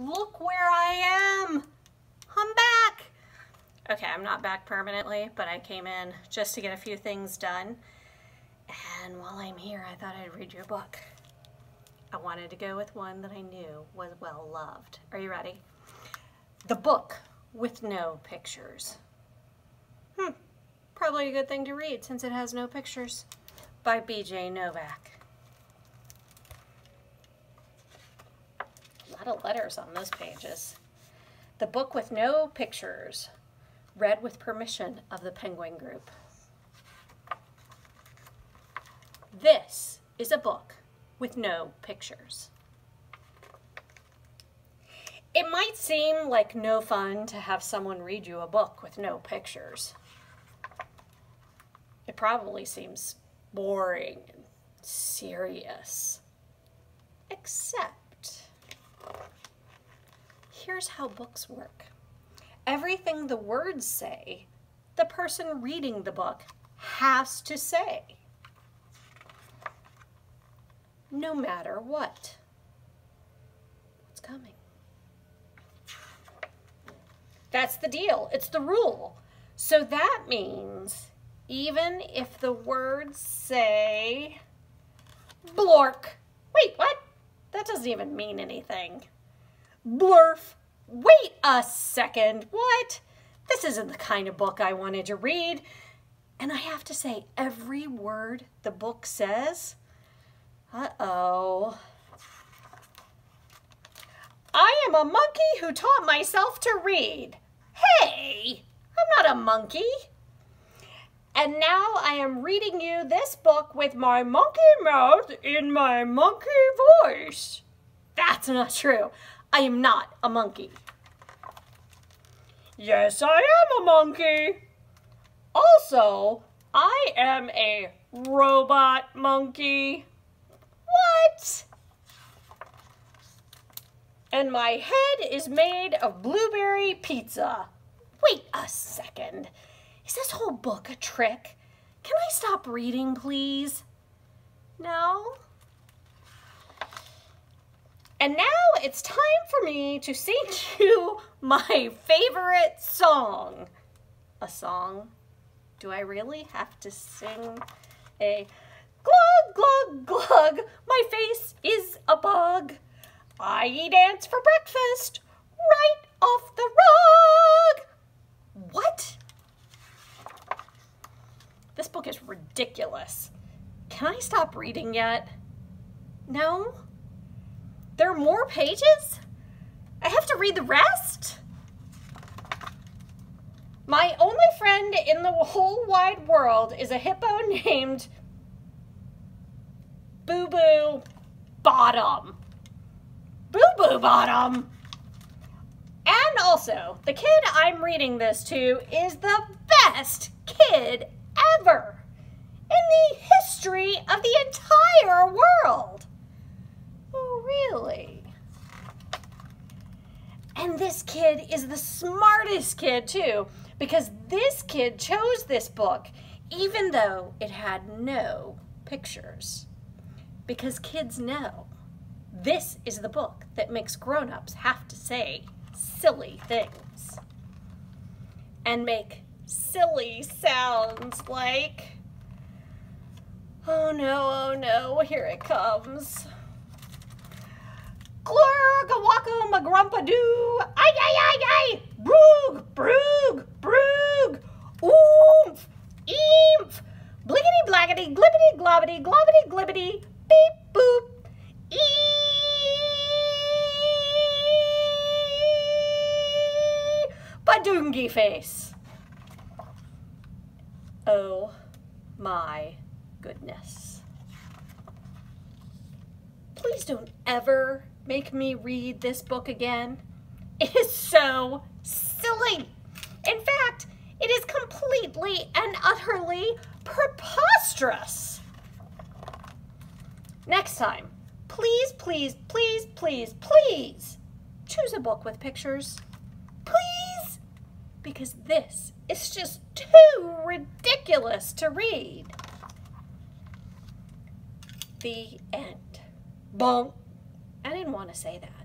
Look where I am. I'm back. Okay, I'm not back permanently, but I came in just to get a few things done. And while I'm here, I thought I'd read you a book. I wanted to go with one that I knew was well loved. Are you ready? The Book with No Pictures. Hmm, probably a good thing to read since it has no pictures. By B.J. Novak. Lot of letters on those pages. The Book with No Pictures. Read with permission of the Penguin Group. This is a book with no pictures. It might seem like no fun to have someone read you a book with no pictures. It probably seems boring and serious. Except, here's how books work. Everything the words say, the person reading the book has to say. No matter what. What's coming? That's the deal. It's the rule. So that means even if the words say blork. Wait, what? That doesn't even mean anything. Blurf. Wait a second. What? This isn't the kind of book I wanted to read. And I have to say every word the book says. Uh-oh. I am a monkey who taught myself to read. Hey, I'm not a monkey. And now I am reading you this book with my monkey mouth in my monkey voice. That's not true. I am not a monkey. Yes, I am a monkey. Also, I am a robot monkey. What? And my head is made of blueberry pizza. Wait a second. Is this whole book a trick? Can I stop reading, please? No? And now it's time for me to sing you my favorite song. A song? Do I really have to sing a glug, glug, glug, my face is a bug. I eat ants for breakfast, right off the rug. What? This book is ridiculous. Can I stop reading yet? No? There are more pages? I have to read the rest? My only friend in the whole wide world is a hippo named Boo Boo Bottom. Boo Boo Bottom. And also, the kid I'm reading this to is the best kid ever in the history of the entire world. Oh, really? And this kid is the smartest kid too, because this kid chose this book even though it had no pictures. Because kids know this is the book that makes grown-ups have to say silly things and make silly sounds like, oh no, oh no, here it comes. Glurgawaka magrumpadoo, ay ay ay ay, broog, broog, broog, oomph, eemph, bliggity blaggity, glibbity globbity, globbity glibbity, beep boop, ee, badungi face. Oh my goodness. Please don't ever make me read this book again. It is so silly. In fact, it is completely and utterly preposterous. Next time, please, please, please, please, please choose a book with pictures. Because this is just too ridiculous to read. The end. Bonk. I didn't want to say that.